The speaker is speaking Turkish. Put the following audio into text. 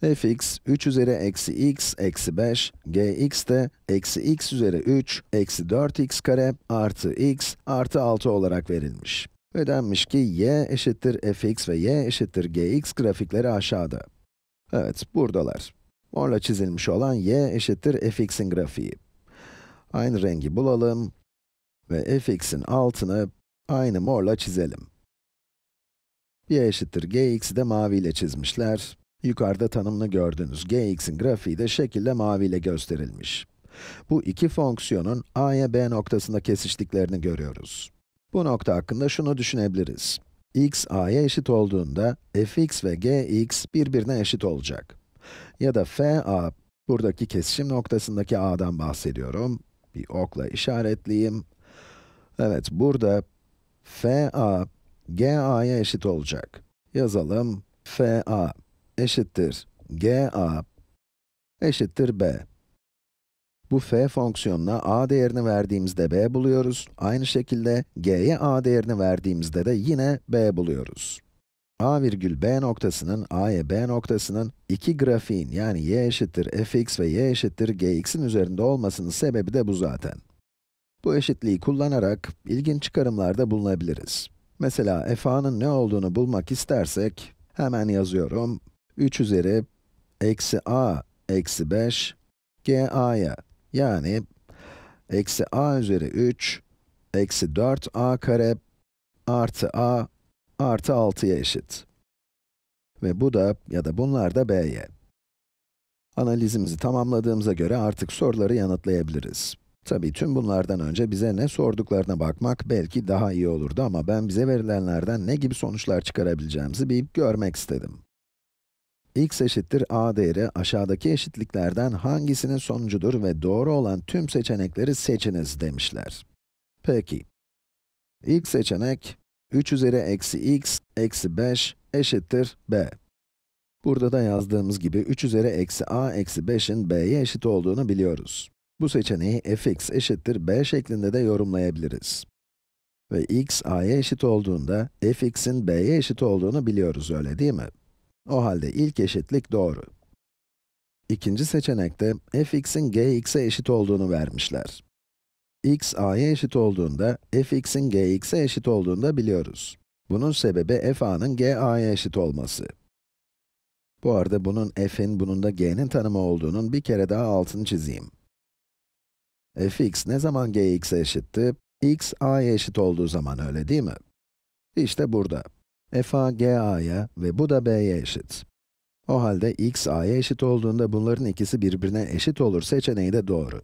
fx 3 üzeri eksi x eksi 5, gx de eksi x üzeri 3 eksi 4x kare artı x artı 6 olarak verilmiş. Ve ki y eşittir fx ve y eşittir gx grafikleri aşağıda. Evet, buradalar. Morla çizilmiş olan y eşittir fx'in grafiği. Aynı rengi bulalım ve fx'in altını aynı morla çizelim. y eşittir gx'i de maviyle çizmişler. Yukarıda tanımını gördüğünüz gx'in grafiği de şekilde maviyle gösterilmiş. Bu iki fonksiyonun a'ya b noktasında kesiştiklerini görüyoruz. Bu nokta hakkında şunu düşünebiliriz. x a'ya eşit olduğunda fx ve gx birbirine eşit olacak. Ya da f a, buradaki kesişim noktasındaki a'dan bahsediyorum. Bir okla işaretleyeyim. Evet, burada f a, g a'ya eşit olacak. Yazalım, f a eşittir g a eşittir b. Bu f fonksiyonuna a değerini verdiğimizde b buluyoruz. Aynı şekilde g'ye a değerini verdiğimizde de yine b buluyoruz. a virgül b noktasının, a'ya b noktasının iki grafiğin yani y eşittir fx ve y eşittir gx'in üzerinde olmasının sebebi de bu zaten. Bu eşitliği kullanarak ilginç çıkarımlarda bulunabiliriz. Mesela fa'nın ne olduğunu bulmak istersek, hemen yazıyorum. 3 üzeri eksi a eksi 5 ga'ya yani eksi a üzeri 3 eksi 4a kare artı a artı 6'ya eşit. Ve bu da ya da bunlar da b'ye. Analizimizi tamamladığımıza göre artık soruları yanıtlayabiliriz. Tabii tüm bunlardan önce bize ne sorduklarına bakmak belki daha iyi olurdu ama ben bize verilenlerden ne gibi sonuçlar çıkarabileceğimizi bir görmek istedim x eşittir a değeri aşağıdaki eşitliklerden hangisinin sonucudur ve doğru olan tüm seçenekleri seçiniz demişler. Peki. İlk seçenek, 3 üzeri eksi x eksi 5 eşittir b. Burada da yazdığımız gibi 3 üzeri eksi a eksi 5'in b'ye eşit olduğunu biliyoruz. Bu seçeneği fx eşittir b şeklinde de yorumlayabiliriz. Ve x a'ya eşit olduğunda fx'in b'ye eşit olduğunu biliyoruz öyle değil mi? O halde ilk eşitlik doğru. İkinci seçenekte fx'in gx'e eşit olduğunu vermişler. x a'ya eşit olduğunda, fx'in gx'e eşit olduğunu da biliyoruz. Bunun sebebi f a'nın g a'ya eşit olması. Bu arada bunun f'in, bunun da g'nin tanımı olduğunun bir kere daha altını çizeyim. fx ne zaman gx'e eşitti? x a'ya eşit olduğu zaman öyle değil mi? İşte burada f a g a'ya ve bu da b'ye eşit. O halde x a'ya eşit olduğunda bunların ikisi birbirine eşit olur seçeneği de doğru.